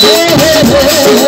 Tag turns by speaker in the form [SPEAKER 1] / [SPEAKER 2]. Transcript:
[SPEAKER 1] Hey, hey, hey.